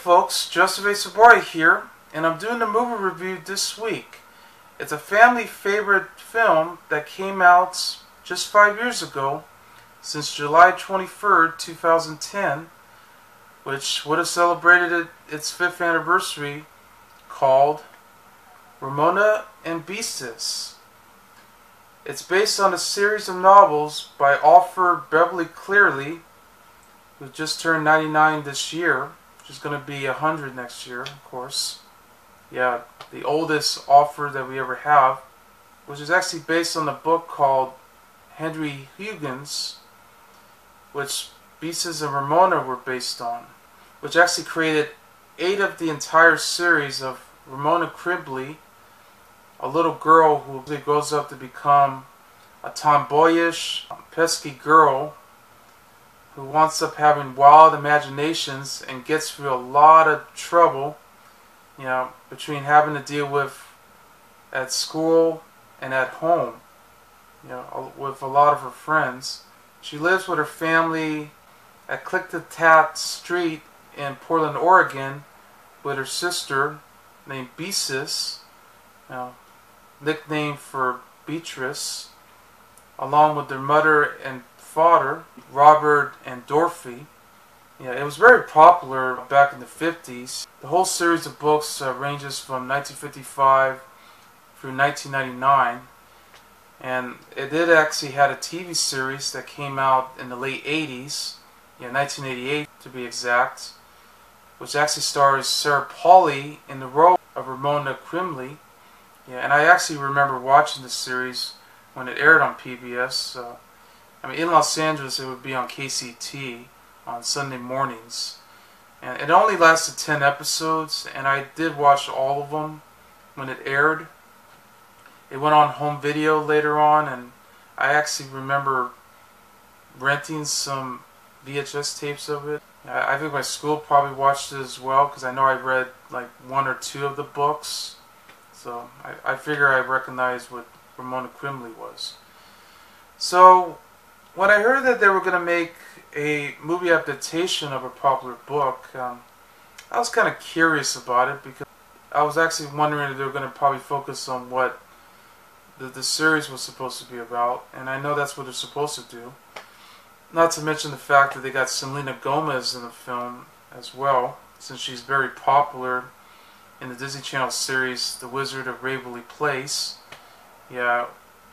folks, Joseph A. Sobora here, and I'm doing a movie review this week. It's a family favorite film that came out just five years ago, since July 23rd, 2010, which would have celebrated its fifth anniversary, called Ramona and Beezus. It's based on a series of novels by author Beverly Cleary, who just turned 99 this year, is going to be a 100 next year, of course. Yeah, the oldest offer that we ever have, which is actually based on a book called Henry Huggins, which Beezus and Ramona were based on, which actually created eight of the entire series of Ramona Quimby, a little girl who grows up to become a tomboyish, pesky girl who winds up having wild imaginations and gets through a lot of trouble, you know, between having to deal with at school and at home, you know, with a lot of her friends. She lives with her family at Klickitat Street in Portland, Oregon, with her sister named Beezus, you know, nickname for Beatrice, along with their mother and father, Robert and Dorothy. Yeah, it was very popular back in the 50s. The whole series of books uh, ranges from 1955 through 1999. And it did actually had a TV series that came out in the late 80s, yeah, 1988 to be exact, which actually stars Sarah Polley in the role of Ramona Quimby. Yeah, and I actually remember watching the series when it aired on PBS. Uh, I mean, in Los Angeles, it would be on KCET on Sunday mornings. And it only lasted 10 episodes, and I did watch all of them when it aired. It went on home video later on, and I actually remember renting some VHS tapes of it. I think my school probably watched it as well because I know I read like one or two of the books. So I, I figure I recognize what Ramona Quimby was. So when I heard that they were going to make a movie adaptation of a popular book, um, I was kind of curious about it because I was actually wondering if they were going to probably focus on what the, the series was supposed to be about, and I know that's what they're supposed to do. Not to mention the fact that they got Selena Gomez in the film as well, since she's very popular in the Disney Channel series The Wizard of Waverly Place. Yeah,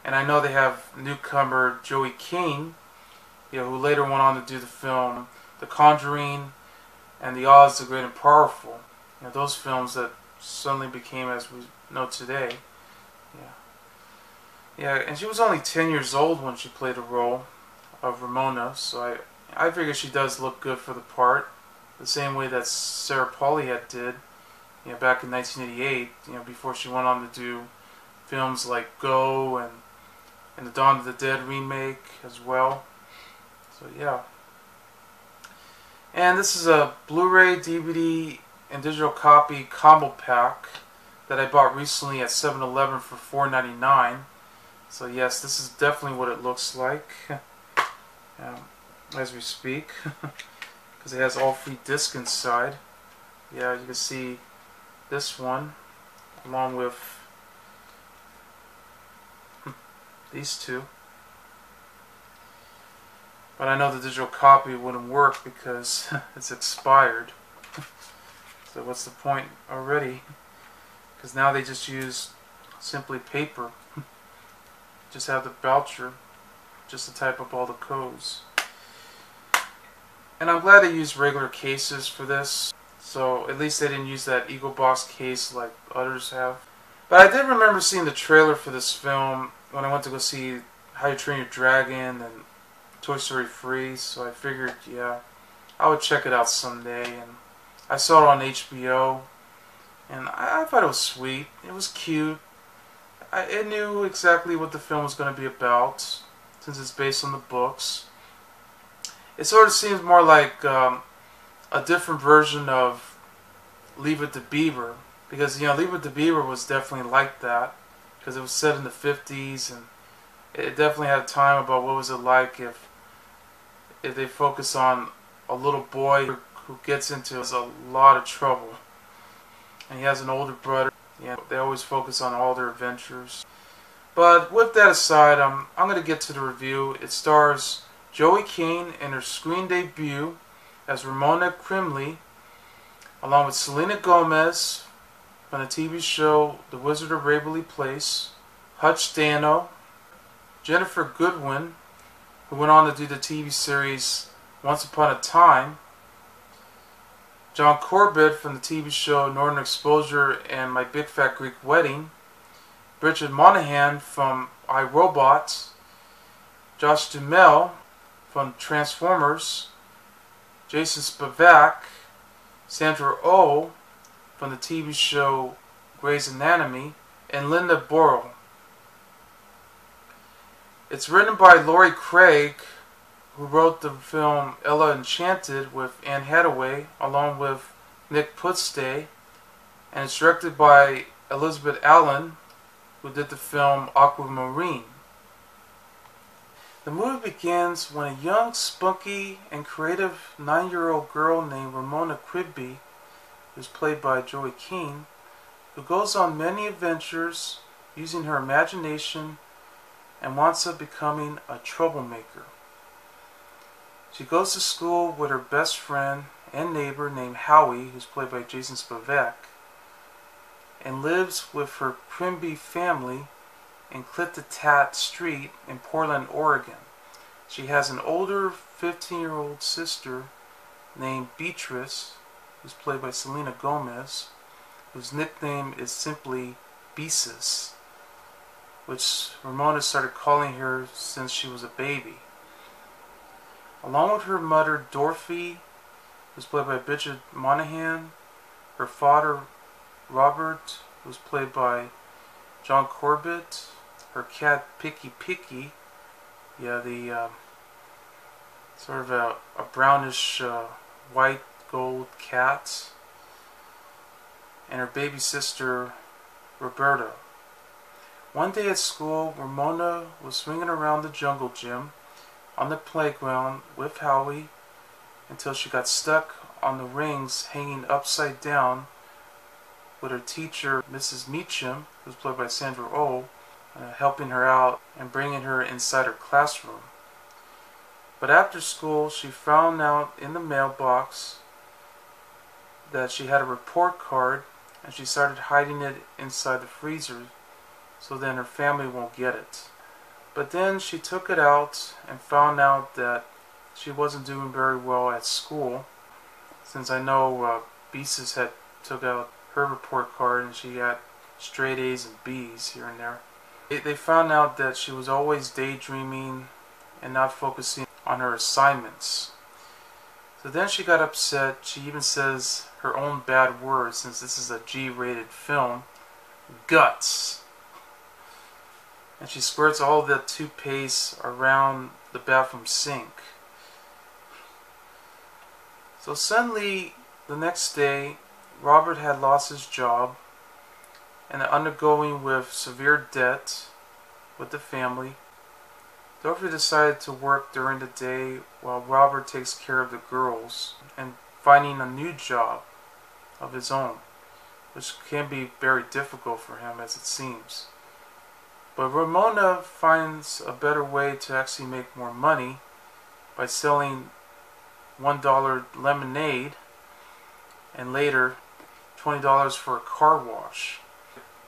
and I know they have newcomer Joey King, you know, who later went on to do the film The Conjuring and The Oz, the Great and Powerful. You know, those films that suddenly became as we know today. Yeah, Yeah, and she was only 10 years old when she played the role of Ramona, so I, I figure she does look good for the part. The same way that Sarah Polley did, you know, back in 1988, you know, before she went on to do films like Go and and the Dawn of the Dead remake as well. So yeah. And this is a Blu-ray, DVD, and digital copy combo pack that I bought recently at 7-Eleven for $4.99. So yes, this is definitely what it looks like um, as we speak, because it has all three discs inside. Yeah, you can see this one, along with these two. But I know the digital copy wouldn't work because it's expired. so what's the point already? Because now they just use simply paper just have the voucher just to type up all the codes. And I'm glad they used regular cases for this. So at least they didn't use that Eco Box case like others have. But I did remember seeing the trailer for this film when I went to go see How You Train Your Dragon and Toy Story 3. So I figured, yeah, I would check it out someday. And I saw it on HBO. And I, I thought it was sweet. It was cute. I, it knew exactly what the film was going to be about, since it's based on the books. It sort of seems more like um, a different version of Leave It to Beaver, because you know Leave It to Beaver was definitely like that, because it was set in the 50s, and it definitely had a time about what was it like if if they focus on a little boy who gets into a lot of trouble. And he has an older brother. Yeah, they always focus on all their adventures. But with that aside, um, I'm to get to the review. It stars Joey King in her screen debut as Ramona Quimby, along with Selena Gomez from the TV show The Wizard of Waverly Place, Hutch Dano, Ginnifer Goodwin, who went on to do the TV series Once Upon a Time, John Corbett from the TV show Northern Exposure and My Big Fat Greek Wedding, Bridget Moynahan from iRobot, Josh Duhamel from Transformers, Jason Spevack, Sandra Oh from the TV show Grey's Anatomy, and Lynda Burrell. It's written by Laurie Craig, who wrote the film Ella Enchanted with Anne Hathaway, along with Nick Pustay, and it's directed by Elizabeth Allen, who did the film Aquamarine. The movie begins when a young, spunky, and creative nine-year-old girl named Ramona Quimby, who's played by Joey King, who goes on many adventures using her imagination and wants up becoming a troublemaker. She goes to school with her best friend and neighbor named Howie, who's played by Jason Spevack, and lives with her Quimby family in Klickitat Street in Portland, Oregon. She has an older 15 year old sister named Beatrice, who's played by Selena Gomez, whose nickname is simply Beezus, which Ramona started calling her since she was a baby. Along with her mother Dorothy, who's played by Bridget Moynahan, her father Robert, who's played by John Corbett, her cat Picky Picky, yeah, the uh, sort of a, a brownish uh, white gold cat, and her baby sister Roberta. One day at school, Ramona was swinging around the jungle gym on the playground with Howie until she got stuck on the rings hanging upside down with her teacher, Mrs. Meacham, who's played by Sandra Oh, uh, helping her out and bringing her inside her classroom. But after school, she found out in the mailbox that she had a report card and she started hiding it inside the freezer so then her family won't get it. But then she took it out and found out that she wasn't doing very well at school since I know uh, Beezus had took out her report card and she got straight A's and B's here and there. They found out that she was always daydreaming and not focusing on her assignments. So then she got upset. She even says her own bad words since this is a G-rated film. Guts. And she squirts all the toothpaste around the bathroom sink. So suddenly, the next day, Robert had lost his job and undergoing with severe debt with the family. Dorothy decided to work during the day while Robert takes care of the girls and finding a new job of his own, which can be very difficult for him as it seems. But Ramona finds a better way to actually make more money by selling $1 lemonade and later $20 for a car wash.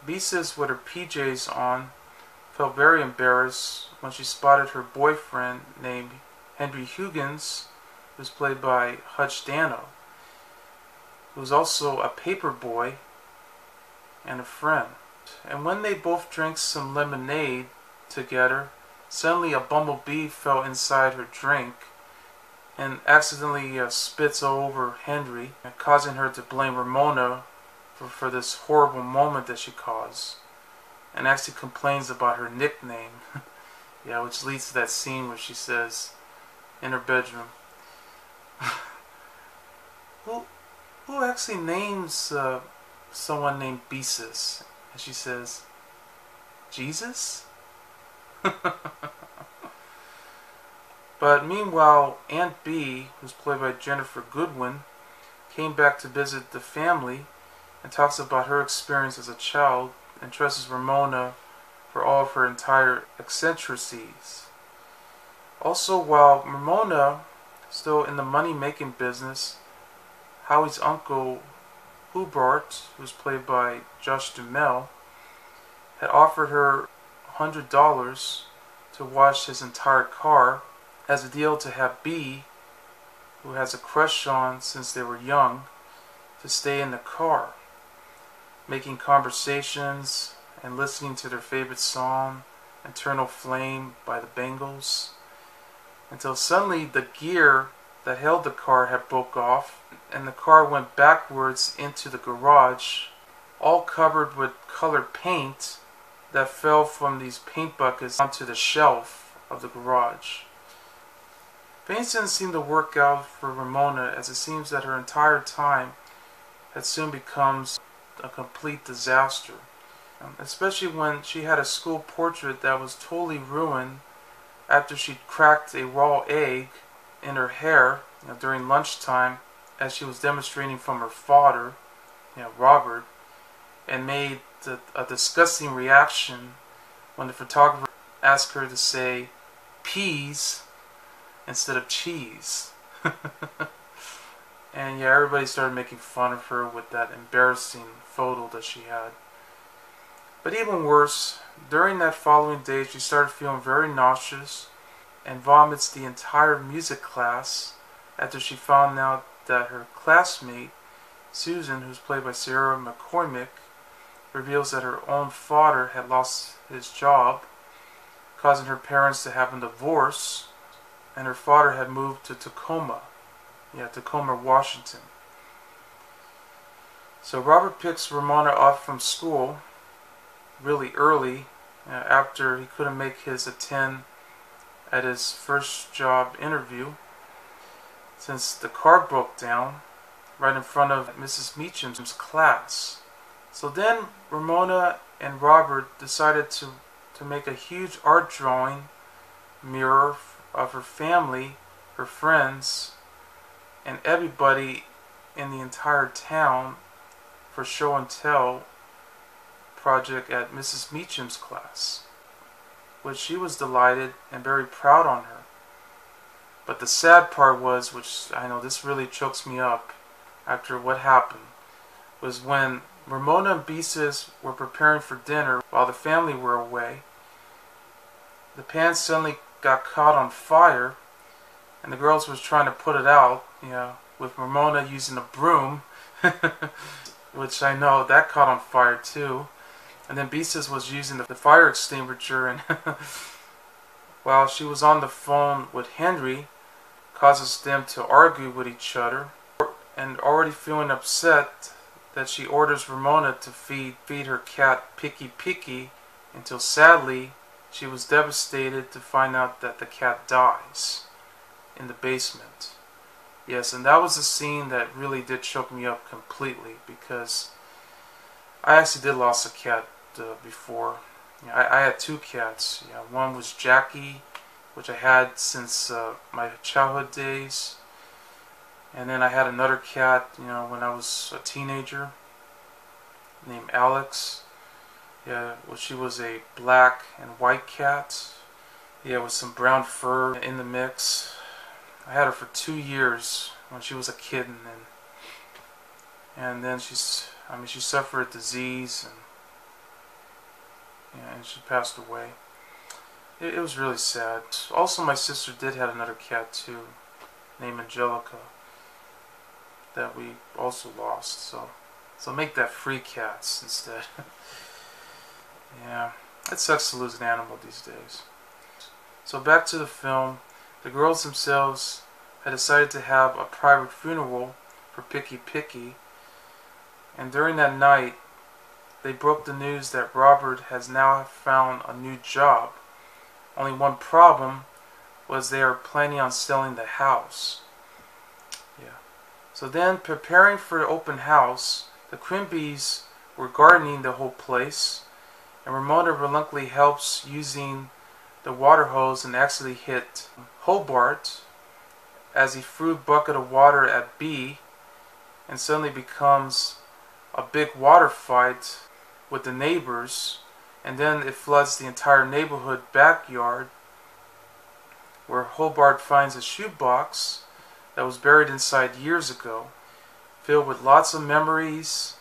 Beezus, with her PJs on, felt very embarrassed when she spotted her boyfriend named Henry Huggins, who's played by Hutch Dano, who's also a paper boy and a friend. And when they both drank some lemonade together, suddenly a bumblebee fell inside her drink and accidentally uh, spits over Henry, causing her to blame Ramona for, for this horrible moment that she caused. And actually complains about her nickname. yeah, which leads to that scene where she says in her bedroom, who, who actually names uh, someone named Beezus? And she says, Jesus? but meanwhile, Aunt Bea, who's played by Ginnifer Goodwin, came back to visit the family and talks about her experience as a child and trusts Ramona for all of her entire eccentricities. Also, while Ramona still in the money making business, Howie's uncle Hobart, who's played by Josh Duhamel, had offered her $100 to wash his entire car as a deal to have Bea, who has a crush on since they were young, to stay in the car, making conversations and listening to their favorite song, Eternal Flame by the Bangles, until suddenly the gear that held the car had broke off and the car went backwards into the garage, all covered with colored paint that fell from these paint buckets onto the shelf of the garage. Things didn't seem to work out for Ramona as it seems that her entire time had soon becomes a complete disaster. Um, especially when she had a school portrait that was totally ruined after she cracked a raw egg in her hair you know, during lunchtime as she was demonstrating from her father, you know, Robert, and made the, a disgusting reaction when the photographer asked her to say peas instead of cheese. and yeah, everybody started making fun of her with that embarrassing photo that she had. But even worse, during that following day, she started feeling very nauseous and vomits the entire music class after she found out that her classmate, Susan, who's played by Sierra McCormick, reveals that her own father had lost his job, causing her parents to have a divorce, and her father had moved to Tacoma, yeah, Tacoma, Washington. So Robert picks Ramona off from school really early uh, after he couldn't make his attend at his first job interview since the car broke down right in front of Mrs. Meacham's class. So then Ramona and Robert decided to, to make a huge art drawing mirror of her family, her friends, and everybody in the entire town for show and tell project at Mrs. Meacham's class, which she was delighted and very proud on her. But the sad part was, which I know this really chokes me up after what happened, was when Ramona and Beezus were preparing for dinner while the family were away. The pan suddenly got caught on fire, and the girls was trying to put it out, you know, with Ramona using a broom, which I know that caught on fire too. And then Beezus was using the fire extinguisher, and while she was on the phone with Henry, causes them to argue with each other and already feeling upset that she orders Ramona to feed, feed her cat Picky Picky until sadly she was devastated to find out that the cat dies in the basement. Yes, and that was a scene that really did choke me up completely because I actually did lost a cat uh, before. Yeah, I, I, had two cats. Yeah, one was Jackie which I had since uh, my childhood days. And then I had another cat, you know, when I was a teenager, named Alex. Yeah, well, she was a black and white cat. Yeah, with some brown fur in the mix. I had her for two years when she was a kitten, and and then she's, I mean, she suffered a disease, and and she passed away. It, it was really sad. Also, my sister did have another cat too, named Angelica, that we also lost. So, so make that free cats instead. yeah, it sucks to lose an animal these days. So back to the film. The girls themselves had decided to have a private funeral for Picky Picky, and during that night, they broke the news that Robert has now found a new job only one problem was they are planning on selling the house. Yeah. So then, preparing for the open house, the Quimbys were gardening the whole place, and Ramona reluctantly helps using the water hose and actually hit Hobart as he threw a bucket of water at Bea, and suddenly becomes a big water fight with the neighbors and then it floods the entire neighborhood backyard where Hobart finds a shoebox that was buried inside years ago filled with lots of memories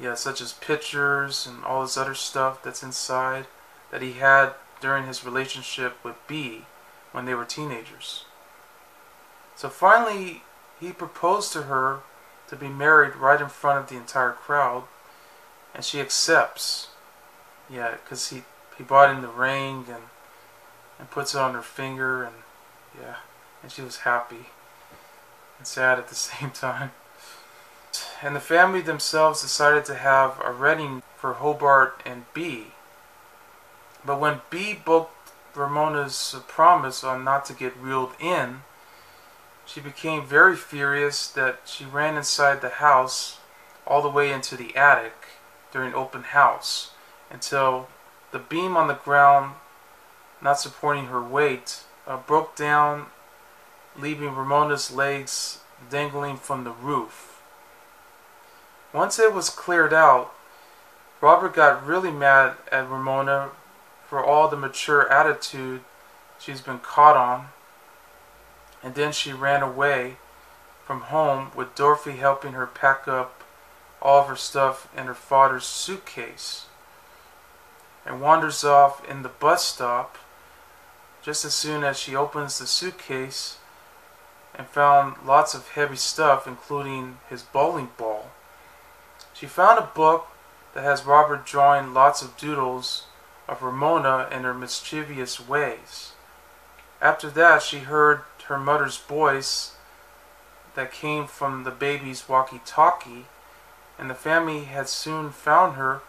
yeah such as pictures and all this other stuff that's inside that he had during his relationship with Bea when they were teenagers so finally he proposed to her to be married right in front of the entire crowd and she accepts yeah, because he he bought in the ring and and puts it on her finger and yeah, and she was happy and sad at the same time. And the family themselves decided to have a wedding for Hobart and Bea. But when Bea broke Ramona's promise on not to get reeled in, she became very furious that she ran inside the house all the way into the attic during open house until the beam on the ground, not supporting her weight, uh, broke down, leaving Ramona's legs dangling from the roof. Once it was cleared out, Robert got really mad at Ramona for all the mature attitude she's been caught on, and then she ran away from home with Dorothy helping her pack up all of her stuff in her father's suitcase and wanders off in the bus stop just as soon as she opens the suitcase and found lots of heavy stuff including his bowling ball. She found a book that has Robert drawing lots of doodles of Ramona and her mischievous ways. After that she heard her mother's voice that came from the baby's walkie-talkie and the family had soon found her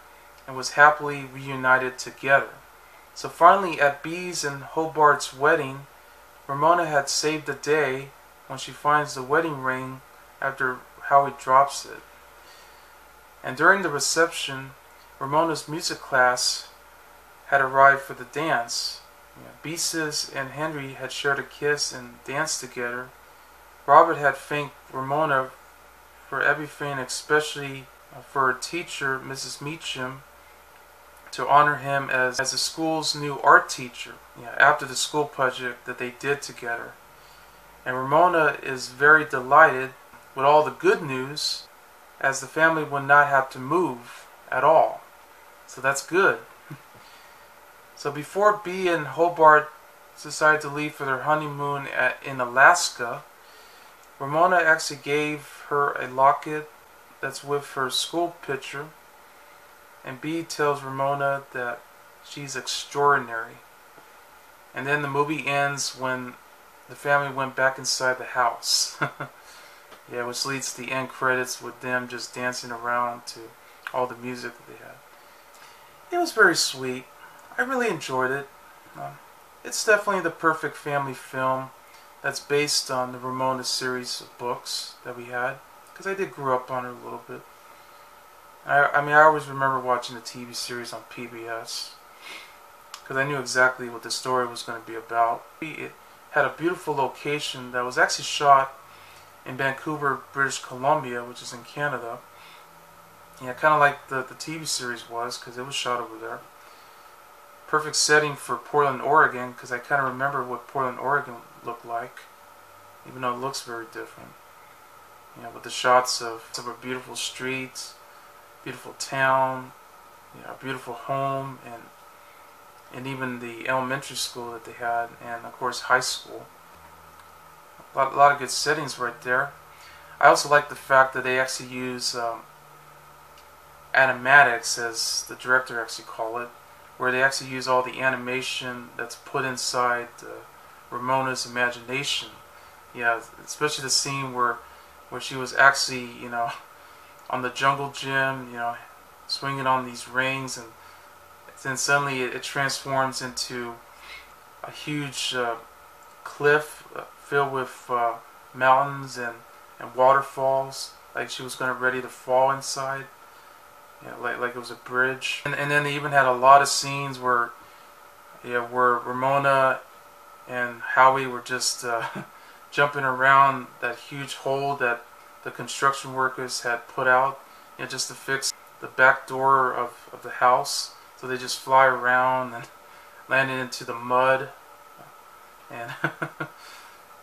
and was happily reunited together. So finally, at Bea's and Hobart's wedding, Ramona had saved the day when she finds the wedding ring after Howie drops it. And during the reception, Ramona's music class had arrived for the dance. Beezus and Henry had shared a kiss and danced together. Robert had thanked Ramona for everything, especially uh, for her teacher, Mrs. Meacham, to honor him as, as the school's new art teacher yeah, after the school project that they did together. And Ramona is very delighted with all the good news as the family would not have to move at all. So that's good. So before Bea and Hobart decided to leave for their honeymoon at, in Alaska, Ramona actually gave her a locket that's with her school picture and Bea tells Ramona that she's extraordinary. And then the movie ends when the family went back inside the house. yeah, which leads to the end credits with them just dancing around to all the music that they had. It was very sweet. I really enjoyed it. Um, it's definitely the perfect family film that's based on the Ramona series of books that we had. Because I did grow up on it a little bit. I, I mean, I always remember watching the TV series on PBS because I knew exactly what the story was going to be about. It had a beautiful location that was actually shot in Vancouver, British Columbia, which is in Canada. Yeah, kind of like the, the TV series was because it was shot over there. Perfect setting for Portland, Oregon because I kind of remember what Portland, Oregon looked like, even though it looks very different. You know, with the shots of, of a beautiful streets, beautiful town, you know, a beautiful home, and and even the elementary school that they had, and of course high school. A lot, a lot of good settings right there. I also like the fact that they actually use um, animatics, as the director actually called it, where they actually use all the animation that's put inside uh, Ramona's imagination. Yeah, especially the scene where where she was actually, you know, on the jungle gym, you know, swinging on these rings, and then suddenly it, it transforms into a huge uh, cliff uh, filled with uh, mountains and, and waterfalls, like she was going to ready to fall inside, know, like like it was a bridge. And, and then they even had a lot of scenes where, yeah, where Ramona and Howie were just uh, jumping around that huge hole that the construction workers had put out, you know, just to fix the back door of, of the house. So they just fly around and landed into the mud. And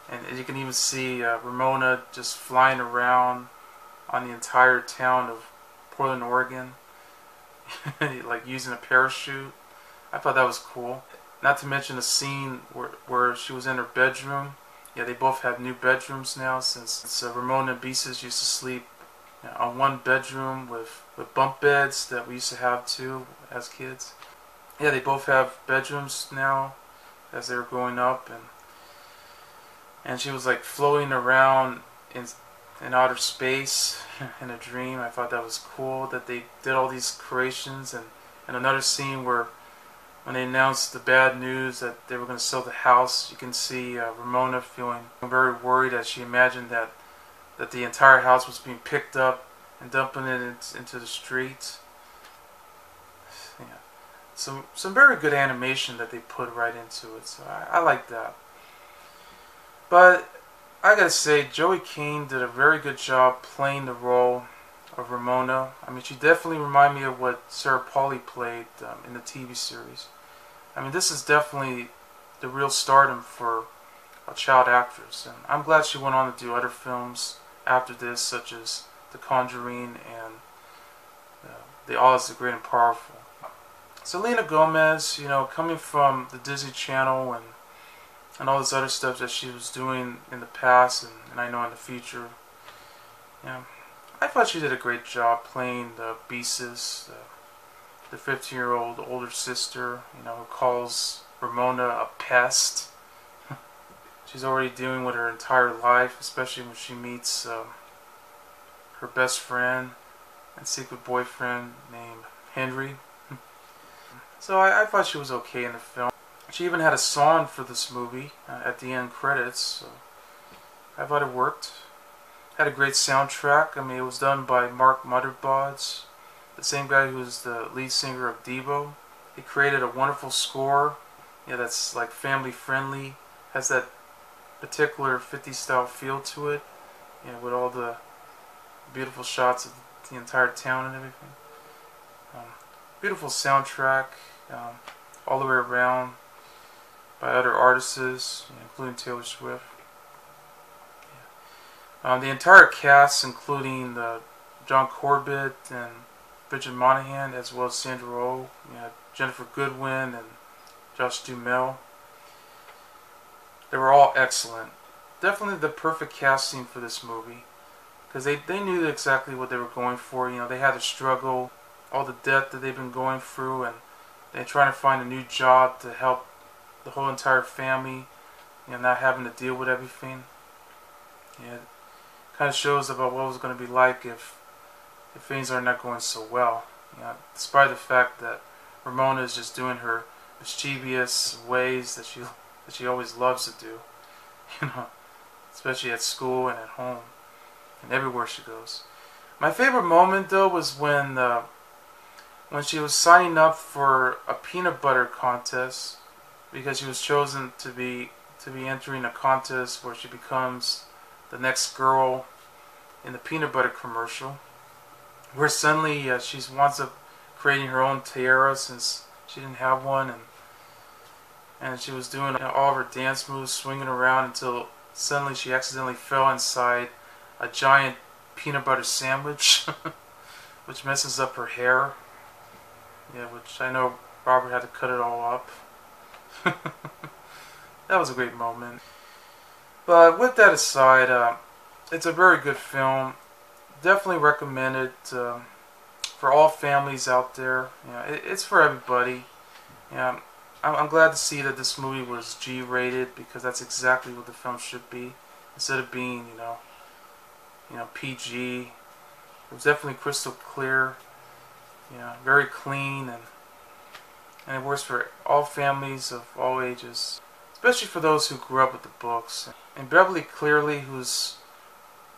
and you can even see uh, Ramona just flying around on the entire town of Portland, Oregon, like using a parachute. I thought that was cool. Not to mention the scene where, where she was in her bedroom. Yeah, they both have new bedrooms now since uh, Ramona and Beezus used to sleep you know, on one bedroom with, with bunk beds that we used to have too as kids. Yeah, they both have bedrooms now as they were growing up and and she was like floating around in in outer space in a dream. I thought that was cool that they did all these creations and, and another scene where when they announced the bad news that they were going to sell the house, you can see uh, Ramona feeling very worried as she imagined that that the entire house was being picked up and dumping it into the street. Yeah. Some some very good animation that they put right into it, so I, I like that. But I gotta say, Joey King did a very good job playing the role of Ramona. I mean, she definitely reminded me of what Sarah Polley played um, in the TV series. I mean, this is definitely the real stardom for a child actress, and I'm glad she went on to do other films after this, such as The Conjuring and uh, The Oz the Great and Powerful. Selena Gomez, you know, coming from the Disney Channel and and all this other stuff that she was doing in the past and, and I know in the future. Yeah, I thought she did a great job playing the Beezus, the 15 year old older sister, you know, who calls Ramona a pest. She's already dealing with her entire life, especially when she meets um, her best friend and secret boyfriend named Henry. so I, I thought she was okay in the film. She even had a song for this movie uh, at the end credits. So I thought it worked. Had a great soundtrack. I mean, it was done by Mark Mothersbaugh, the same guy who's the lead singer of Devo. He created a wonderful score. Yeah, that's like family friendly. Has that particular 50 style feel to it. You know, with all the beautiful shots of the entire town and everything. Um, beautiful soundtrack um, all the way around by other artists, including Taylor Swift. Yeah. Um, the entire cast, including the John Corbett and Bridget Moynahan, as well as Sandra Oh, you know, Ginnifer Goodwin and Josh Duhamel. They were all excellent. Definitely the perfect casting for this movie. Because they, they knew exactly what they were going for. You know, they had to struggle, all the debt that they've been going through, and they're trying to find a new job to help the whole entire family, you know, not having to deal with everything. Yeah, it kind of shows about what it was going to be like if if things are not going so well. You know, despite the fact that Ramona is just doing her mischievous ways that she that she always loves to do, you know, especially at school and at home and everywhere she goes. My favorite moment though was when uh, when she was signing up for a peanut butter contest because she was chosen to be to be entering a contest where she becomes the next girl in the peanut butter commercial. Where suddenly uh, she winds up creating her own tiara since she didn't have one, and and she was doing all of her dance moves, swinging around until suddenly she accidentally fell inside a giant peanut butter sandwich, which messes up her hair. Yeah, which I know Robert had to cut it all up. that was a great moment. But with that aside, uh, it's a very good film. Definitely recommend it uh, for all families out there. You know, it, it's for everybody. You know, I'm, I'm glad to see that this movie was G-rated because that's exactly what the film should be. Instead of being, you know, you know, PG, it was definitely crystal clear. You know, very clean and and it works for all families of all ages, especially for those who grew up with the books. And Beverly Cleary, who's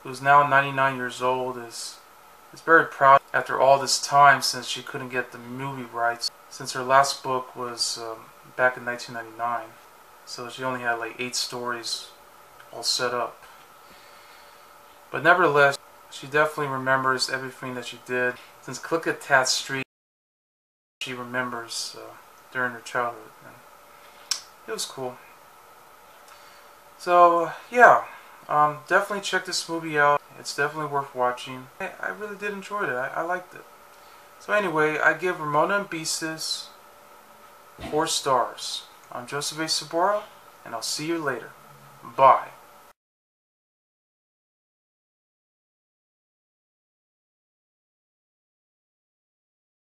who's now 99 years old, is is very proud after all this time since she couldn't get the movie rights. Since her last book was um, back in 1999, so she only had like eight stories all set up. But nevertheless, she definitely remembers everything that she did. Since Klickitat Street, she remembers uh, during her childhood. And it was cool. So, yeah, um, definitely check this movie out. It's definitely worth watching. I, I really did enjoy it. I, I, liked it. So anyway, I give Ramona and Beezus four stars. I'm Joseph A. Sobora, and I'll see you later. Bye.